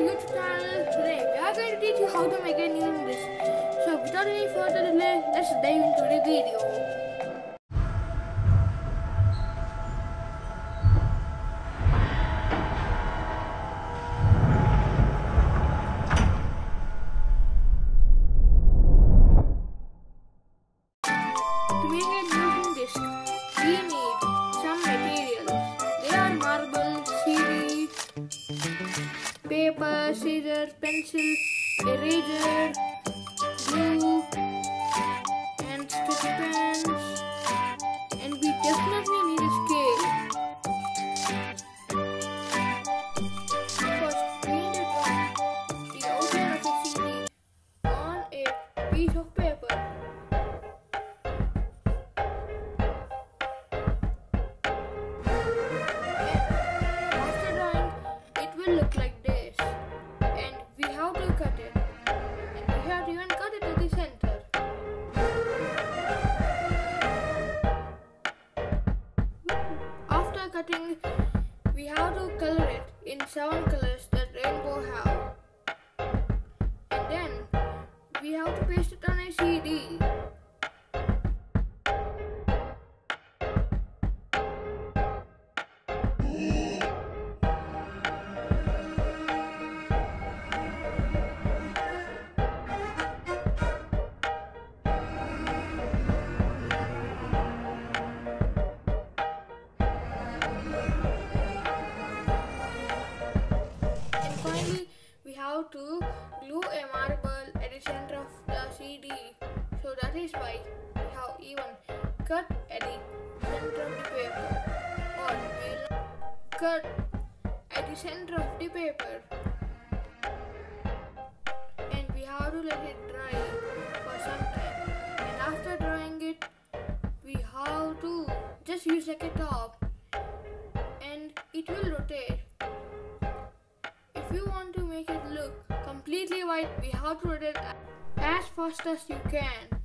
YouTube channel. Today we are going to teach you how to make a Newton disc. So without any further delay, let's dive into the video. Scissors, pencil, eraser, glue, We have to color it in seven colors that rainbow have. And then we have to paste it glue a marble at the center of the CD. So that is why we have even cut at the center of the paper. Or we'll cut at the center of the paper. And we have to let it dry for some time. And after drying it, we have to just use like a top. And it will rotate. If you want to make completely white, we have to rotate as fast as you can.